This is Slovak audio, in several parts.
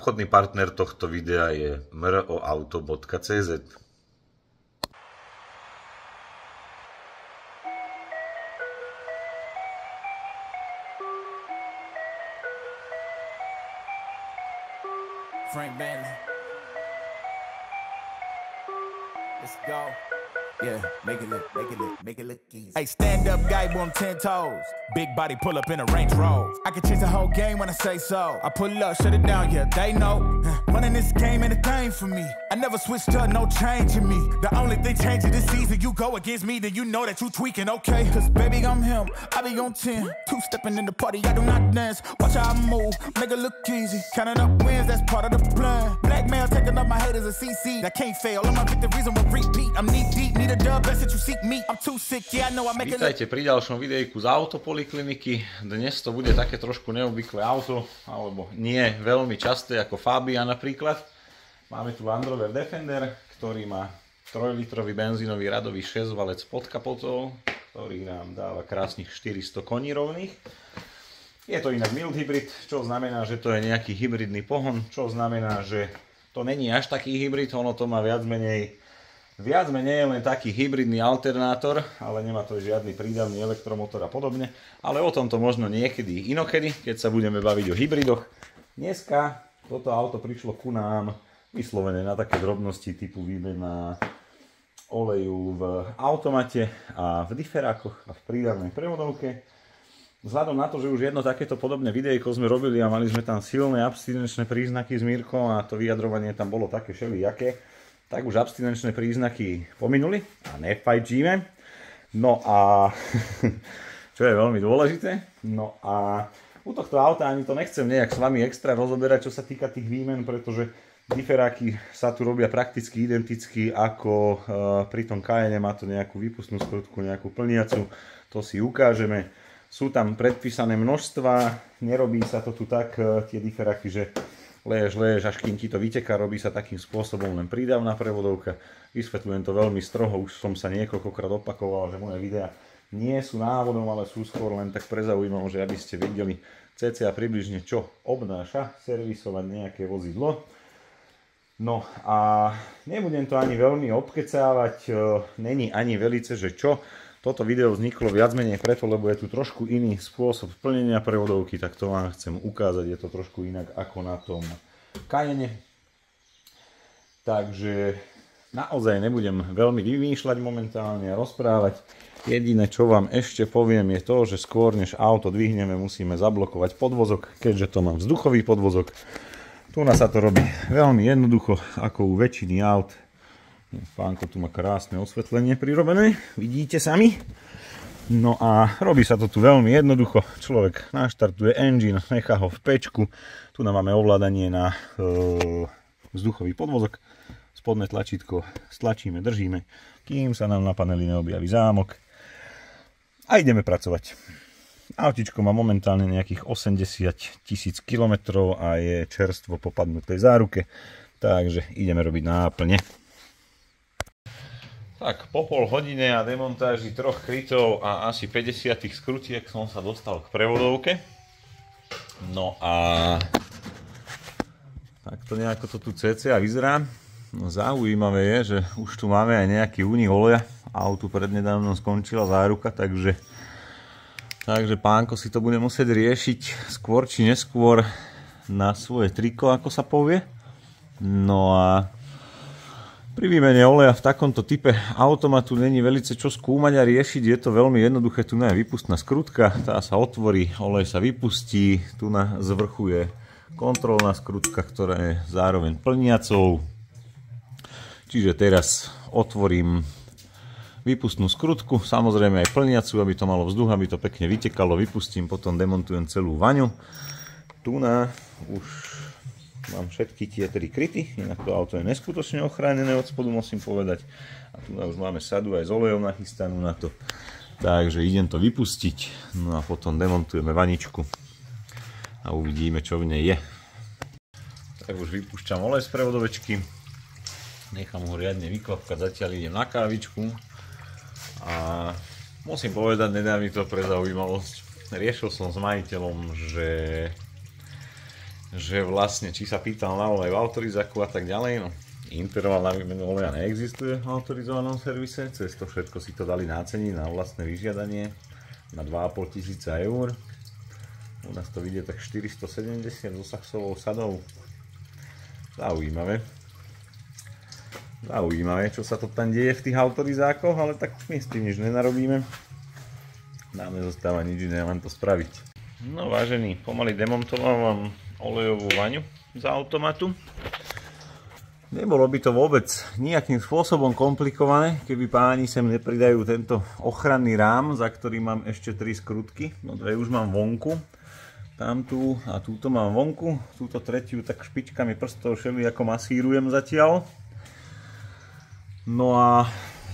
Obchodný partner tohto videa je mroauto.cz. Frank Banley. Let's go. Yeah, make it look, make it look, make it look easy. Hey, stand up guy, on ten toes. Big body pull up in a Range Rover. I can change the whole game when I say so. I pull up, shut it down, yeah, they know. Running this game ain't a thing for me. I never switched up, no change in me. The only thing changing this season, you go against me, then you know that you tweaking, okay? Cause baby, I'm him, I be on 10. Two stepping in the party, I do not dance. Watch how I move, make it look easy. Counting up wins, that's part of the plan. Blackmail taking up my haters a CC. That can't fail, I'm gonna the reason with repeat. I'm knee deep, need a dub, best that you seek me. I'm too sick, yeah, I know I make it Vítajte pri ďalšom videjku z autopolikliniky. Dnes to bude také trošku neobvyklé auto, alebo nie veľmi časté ako Fabia napríklad. Máme tu Land Rover Defender, ktorý má 3-litrový benzínový radový 6-valec pod kapotou, ktorý nám dáva krásnych 400 koní rovných. Je to inak mild hybrid, čo znamená, že to je nejaký hybridný pohon, čo znamená, že to není až taký hybrid, ono to má viac menej Viac menej je len taký hybridný alternátor, ale nemá to žiadny prídavný elektromotor a podobne. Ale o tomto možno niekedy inokedy, keď sa budeme baviť o hybridoch. Dneska toto auto prišlo ku nám vyslovené na také drobnosti typu výmena oleju v automate a v diferákoch a v prídavnej prevodovke. Vzhľadom na to, že už jedno takéto podobné videjko sme robili a mali sme tam silné abstinenčné príznaky s Mírkom a to vyjadrovanie tam bolo také všelijaké, tak už abstinenčné príznaky pominuli a nefajčíme. No a čo je veľmi dôležité, no a u tohto auta ani to nechcem nejak s vami extra rozoberať, čo sa týka tých výmen, pretože diferáky sa tu robia prakticky identicky ako uh, pri tom Cayenne, má to nejakú výpustnú skrutku, nejakú plniacu, to si ukážeme. Sú tam predpísané množstva, nerobí sa to tu tak, uh, tie diferáky, že leješ, leješ, až kým ti to vyteká, robí sa takým spôsobom len prídavná prevodovka. Vysvetľujem to veľmi stroho, už som sa niekoľkokrát opakoval, že moje videá nie sú návodom, ale sú skôr len tak pre že aby ste videli cca približne, čo obnáša servisovať nejaké vozidlo. No a nebudem to ani veľmi obkecávať, e, není ani velice, že čo. Toto video vzniklo viac menej preto, lebo je tu trošku iný spôsob plnenia prevodovky, tak to vám chcem ukázať, je to trošku inak ako na tom Cayenne. Takže naozaj nebudem veľmi vymýšľať momentálne a rozprávať. Jediné, čo vám ešte poviem, je to, že skôr než auto dvihneme, musíme zablokovať podvozok, keďže to mám vzduchový podvozok. Tu nás sa to robí veľmi jednoducho, ako u väčšiny aut Pánko tu má krásne osvetlenie prirobené, vidíte sami. No a robí sa to tu veľmi jednoducho. Človek naštartuje engine, nechá ho v pečku. Tu nám máme ovládanie na e, vzduchový podvozok. Spodné tlačítko stlačíme, držíme, kým sa nám na paneli neobjaví zámok. A ideme pracovať. Autičko má momentálne nejakých 80 tisíc kilometrov a je čerstvo po padnutej záruke. Takže ideme robiť náplne. Tak po pol hodine a demontáži troch krytov a asi 50 skrutiek som sa dostal k prevodovke. No a tak to nejako to tu cca vyzerá. No zaujímavé je, že už tu máme aj nejaký únik oleja. Autu prednedávnom skončila záruka, takže takže pánko si to bude musieť riešiť skôr či neskôr na svoje triko, ako sa povie. No a pri výmene oleja v takomto type automatu není velice čo skúmať a riešiť, je to veľmi jednoduché, tu je vypustná skrutka, tá sa otvorí, olej sa vypustí, tu na zvrchu je kontrolná skrutka, ktorá je zároveň plniacou. Čiže teraz otvorím vypustnú skrutku, samozrejme aj plniacu, aby to malo vzduch, aby to pekne vytekalo, vypustím, potom demontujem celú vaňu. Tu na už mám všetky tie tri kryty, inak to auto je neskutočne ochránené od spodu, musím povedať. A tu už máme sadu aj s olejom nachystanú na to. Takže idem to vypustiť, no a potom demontujeme vaničku a uvidíme, čo v nej je. Tak už vypúšťam olej z prevodovečky, nechám ho riadne vyklapkať, zatiaľ idem na kávičku a musím povedať, nedá mi to pre zaujímavosť. Riešil som s majiteľom, že že vlastne či sa pýtal na olej v autorizáku a tak ďalej, no interval na výmenu oleja neexistuje v autorizovanom servise, cez to všetko si to dali náceniť na vlastné vyžiadanie na 2,5 tisíca eur. U nás to vidie tak 470 so saxovou sadou. Zaujímavé. Zaujímavé, čo sa to tam deje v tých autorizákoch, ale tak my s tým nič nenarobíme. Nám nezostáva nič iné, len to spraviť. No vážený, pomaly demontovávam olejovú vaňu z automatu. Nebolo by to vôbec nejakým spôsobom komplikované, keby páni sem nepridajú tento ochranný rám, za ktorý mám ešte 3 skrutky. No dve už mám vonku. Tam tu a túto mám vonku. Túto tretiu tak špičkami prstov šeli ako masírujem zatiaľ. No a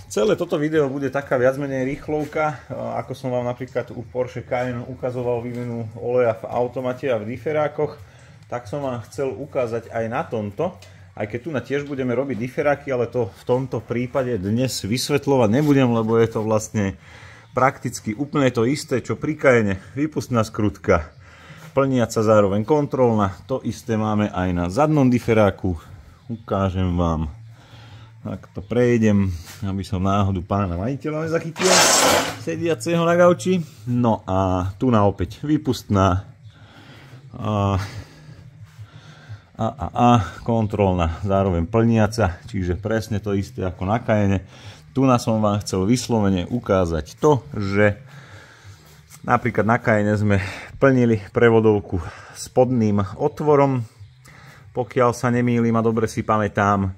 celé toto video bude taká viac menej rýchlovka, ako som vám napríklad u Porsche Cayenne ukazoval výmenu oleja v automate a v diferákoch, tak som vám chcel ukázať aj na tomto aj keď tu na tiež budeme robiť diferáky, ale to v tomto prípade dnes vysvetľovať nebudem, lebo je to vlastne prakticky úplne to isté, čo pri kajene. Výpustná skrutka, plniaca zároveň kontrolná. To isté máme aj na zadnom diferáku. Ukážem vám, ak to prejdem, aby som náhodu pána majiteľa nezachytil, sediaceho na gauči. No a tu na opäť výpustná. A a, a, a kontrolná, zároveň plniaca, čiže presne to isté ako na Kajene. Tu na som vám chcel vyslovene ukázať to, že napríklad na Kajene sme plnili prevodovku spodným otvorom, pokiaľ sa nemýlim a dobre si pamätám,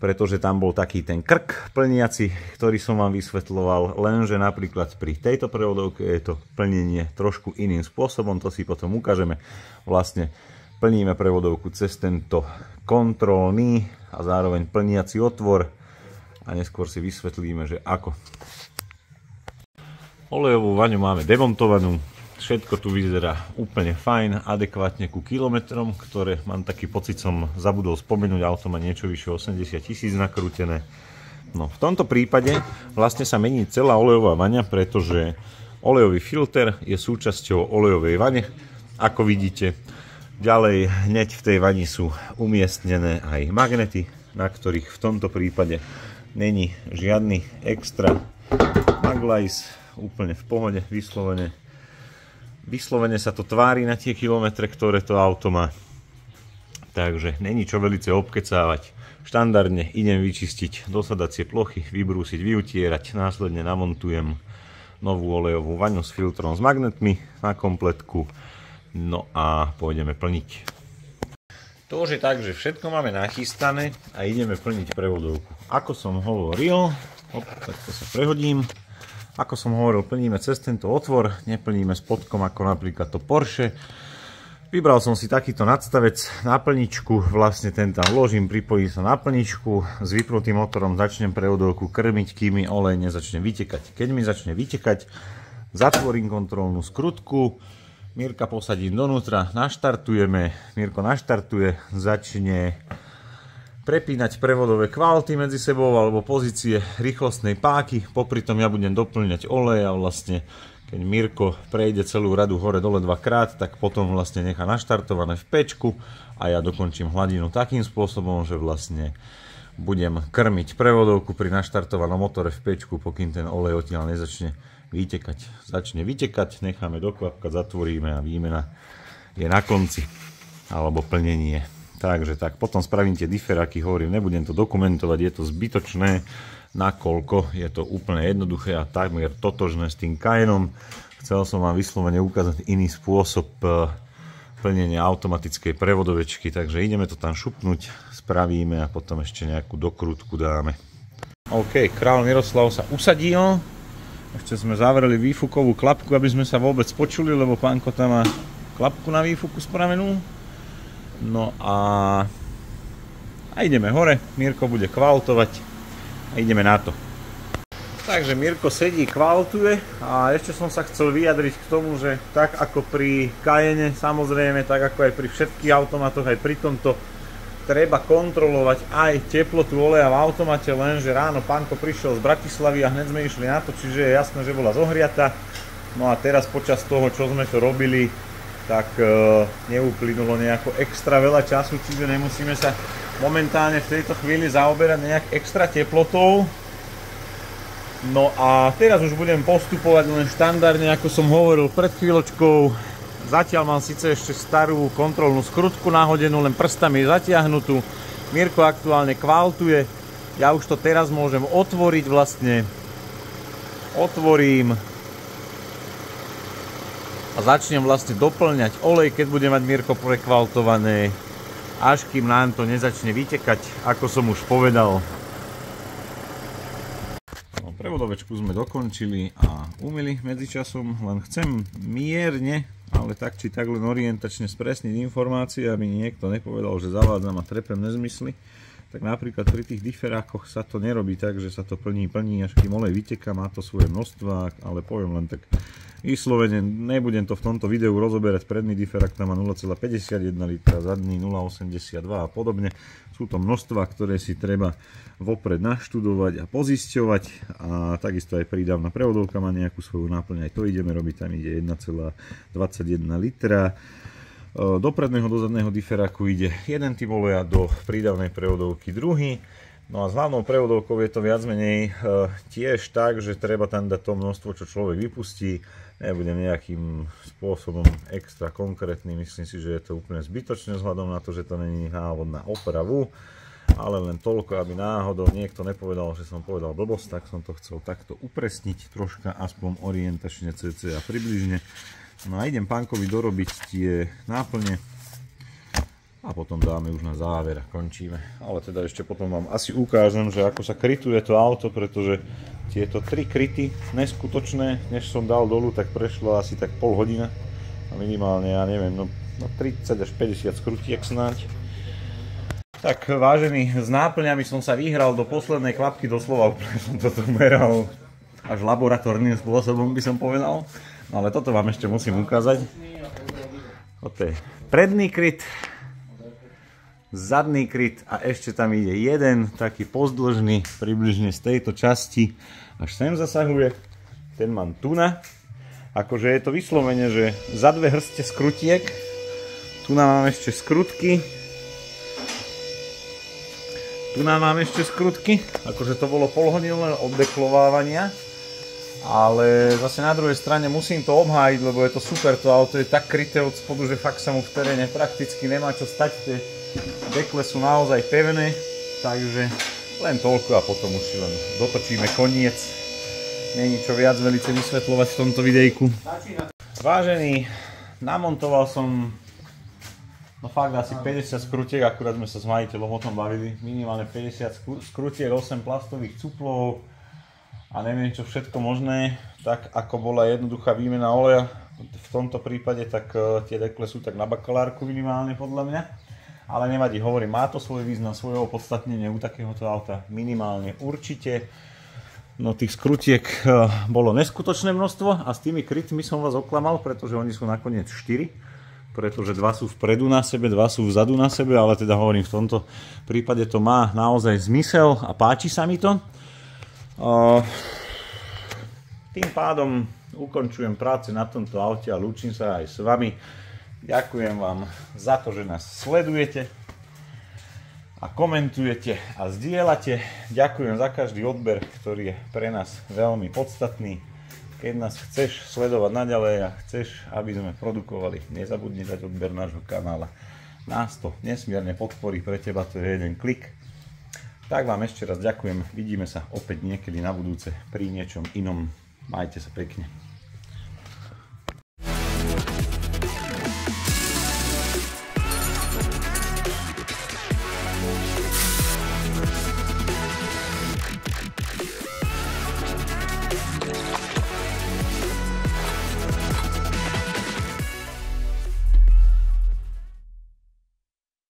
pretože tam bol taký ten krk plniaci, ktorý som vám vysvetloval, lenže napríklad pri tejto prevodovke je to plnenie trošku iným spôsobom, to si potom ukážeme vlastne plníme prevodovku cez tento kontrolný a zároveň plniaci otvor a neskôr si vysvetlíme, že ako. Olejovú vaňu máme demontovanú, všetko tu vyzerá úplne fajn, adekvátne ku kilometrom, ktoré mám taký pocit som zabudol spomenúť, auto má niečo vyše 80 tisíc nakrútené. No v tomto prípade vlastne sa mení celá olejová vaňa, pretože olejový filter je súčasťou olejovej vane, ako vidíte. Ďalej hneď v tej vani sú umiestnené aj magnety, na ktorých v tomto prípade není žiadny extra maglajs, úplne v pohode, vyslovene. Vyslovene sa to tvári na tie kilometre, ktoré to auto má. Takže není čo velice obkecávať. Štandardne idem vyčistiť dosadacie plochy, vybrúsiť, vyutierať, následne namontujem novú olejovú vaňu s filtrom s magnetmi na kompletku No a pôjdeme plniť. To už je tak, že všetko máme nachystané a ideme plniť prevodovku. Ako som hovoril, op, takto sa prehodím, ako som hovoril, plníme cez tento otvor, neplníme spodkom ako napríklad to Porsche. Vybral som si takýto nadstavec na plničku, vlastne ten tam vložím, pripojím sa na plničku, s vypnutým motorom začnem prevodovku krmiť, kým mi olej nezačne vytekať. Keď mi začne vytekať, zatvorím kontrolnú skrutku, Mirka posadím donútra, naštartujeme, Mirko naštartuje, začne prepínať prevodové kvality medzi sebou alebo pozície rýchlostnej páky, popri tom ja budem doplňať olej a vlastne keď Mirko prejde celú radu hore-dole dvakrát, tak potom vlastne nechá naštartované v pečku a ja dokončím hladinu takým spôsobom, že vlastne budem krmiť prevodovku pri naštartovanom motore v pečku, pokým ten olej odtiaľ nezačne vytekať. Začne vytekať, necháme do kvapka, zatvoríme a výmena je na konci. Alebo plnenie. Takže tak, potom spravím tie diferáky, hovorím, nebudem to dokumentovať, je to zbytočné, nakoľko je to úplne jednoduché a takmer totožné s tým kajenom. Chcel som vám vyslovene ukázať iný spôsob eh, plnenia automatickej prevodovečky, takže ideme to tam šupnúť, spravíme a potom ešte nejakú dokrutku dáme. OK, král Miroslav sa usadil, ešte sme zavreli výfukovú klapku, aby sme sa vôbec počuli, lebo pánko tam má klapku na výfuku spravenú. No a, a ideme hore, Mirko bude kvaltovať a ideme na to. Takže Mirko sedí, kvaltuje a ešte som sa chcel vyjadriť k tomu, že tak ako pri Cayenne, samozrejme, tak ako aj pri všetkých automatoch, aj pri tomto treba kontrolovať aj teplotu oleja v automate, lenže ráno pánko prišiel z Bratislavy a hneď sme išli na to, čiže je jasné, že bola zohriata. No a teraz počas toho, čo sme to robili, tak e, neuplynulo nejako extra veľa času, čiže nemusíme sa momentálne v tejto chvíli zaoberať nejak extra teplotou. No a teraz už budem postupovať len štandardne, ako som hovoril pred chvíľočkou. Zatiaľ mám síce ešte starú kontrolnú skrutku nahodenú, len prstami zatiahnutú. Mirko aktuálne kvaltuje. Ja už to teraz môžem otvoriť vlastne. Otvorím a začnem vlastne doplňať olej, keď bude mať Mirko prekvaltované, až kým nám to nezačne vytekať, ako som už povedal. No, prevodovečku sme dokončili a umili medzičasom, len chcem mierne, ale tak či tak len orientačne spresniť informácie, aby niekto nepovedal, že zavádzam a trepem nezmysly tak napríklad pri tých diferákoch sa to nerobí tak, že sa to plní, plní, až kým olej vyteká, má to svoje množstva, ale poviem len tak vyslovene, nebudem to v tomto videu rozoberať, predný diferák tam má 0,51 litra, zadný 0,82 a podobne. Sú to množstva, ktoré si treba vopred naštudovať a pozisťovať a takisto aj prídavná prevodovka má nejakú svoju náplň, aj to ideme robiť, tam ide 1,21 litra. Do predného, do zadného diferáku ide jeden typ oleja, do prídavnej prevodovky druhý. No a s hlavnou prevodovkou je to viac menej tiež tak, že treba tam dať to množstvo, čo človek vypustí. Nebudem nejakým spôsobom extra konkrétny, myslím si, že je to úplne zbytočné vzhľadom na to, že to není návod na opravu. Ale len toľko, aby náhodou niekto nepovedal, že som povedal blbosť, tak som to chcel takto upresniť troška, aspoň orientačne cca približne. No a idem pánkovi dorobiť tie náplne a potom dáme už na záver a končíme. Ale teda ešte potom vám asi ukážem, že ako sa krytuje to auto, pretože tieto tri kryty neskutočné, než som dal dolu, tak prešlo asi tak pol hodina. A minimálne, ja neviem, no, no 30 až 50 skrutiek snáď. Tak vážený, s náplňami som sa vyhral do poslednej klapky, doslova úplne som toto meral až laboratórnym spôsobom by som povedal. No ale toto vám ešte musím ukázať. Toto je predný kryt, zadný kryt a ešte tam ide jeden taký pozdĺžný približne z tejto časti až sem zasahuje. Ten mám tu. Akože je to vyslovene, že za dve hrste skrutiek. Tu nám mám ešte skrutky. Tu nám mám ešte skrutky. Akože to bolo pol hodinu len oddeklovávania ale zase na druhej strane musím to obhájiť, lebo je to super, to auto je tak kryté od spodu, že fakt sa mu v teréne prakticky nemá čo stať, tie dekle sú naozaj pevné, takže len toľko a potom už si len dotočíme koniec. Není čo viac velice vysvetľovať v tomto videjku. Vážený, namontoval som no fakt asi 50 skrutiek, akurát sme sa s majiteľom o tom bavili, minimálne 50 skrutiek, 8 plastových cuplov, a neviem čo všetko možné, tak ako bola jednoduchá výmena oleja v tomto prípade, tak e, tie dekle sú tak na bakalárku minimálne podľa mňa. Ale nevadí, hovorím, má to svoj význam, svoje opodstatnenie u takéhoto auta minimálne určite. No tých skrutiek e, bolo neskutočné množstvo a s tými krytmi som vás oklamal, pretože oni sú nakoniec 4 pretože dva sú vpredu na sebe, dva sú vzadu na sebe, ale teda hovorím, v tomto prípade to má naozaj zmysel a páči sa mi to. Tým pádom ukončujem práce na tomto aute a lúčim sa aj s vami. Ďakujem vám za to, že nás sledujete a komentujete a zdieľate. Ďakujem za každý odber, ktorý je pre nás veľmi podstatný. Keď nás chceš sledovať naďalej a chceš, aby sme produkovali, nezabudni dať odber nášho kanála. Nás to nesmierne podporí, pre teba to je jeden klik tak vám ešte raz ďakujem, vidíme sa opäť niekedy na budúce pri niečom inom. Majte sa pekne.